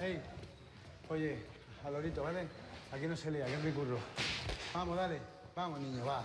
Ey, oye, al lorito, ¿vale? Aquí no se lía, que es mi curro. Vamos, dale. Vamos, niño, va.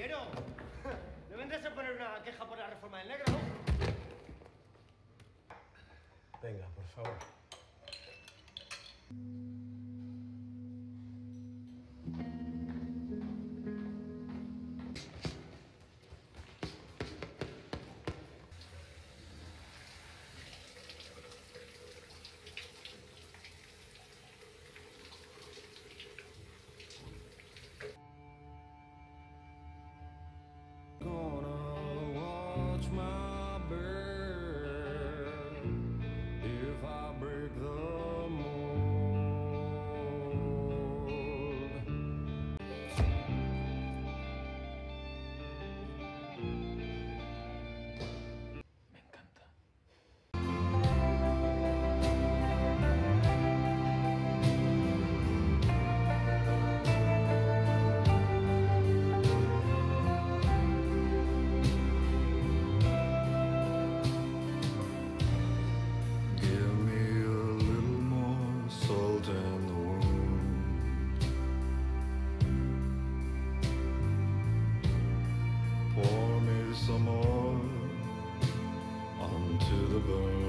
Carretillero. ¿No vendrás a poner una queja por la reforma del negro? Venga, por favor. alone.